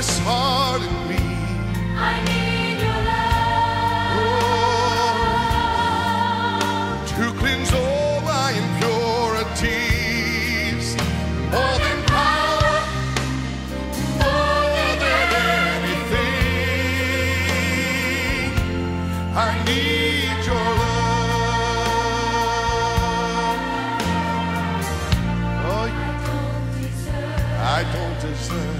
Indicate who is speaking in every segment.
Speaker 1: this heart in me. I need
Speaker 2: your love.
Speaker 1: Oh, to cleanse all my impurities. More than power, more than anything. I need your love. Oh, I don't deserve.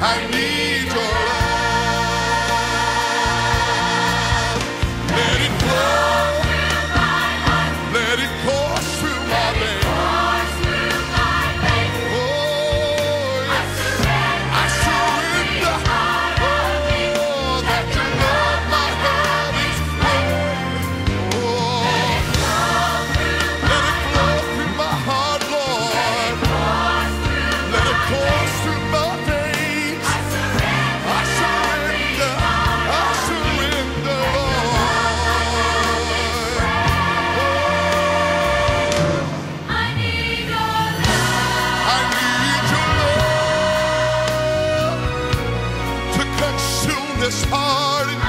Speaker 1: I need This heart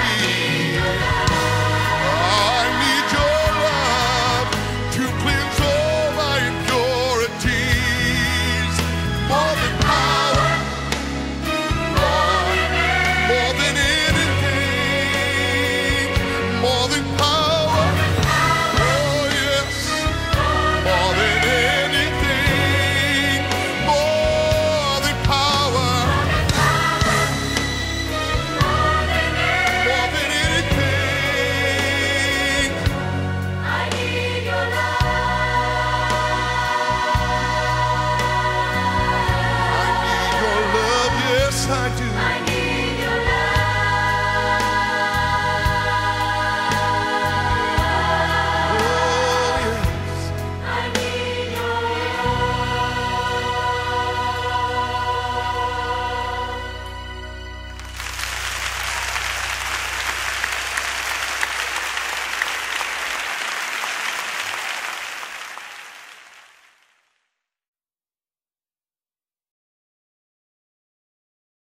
Speaker 1: I do. I do.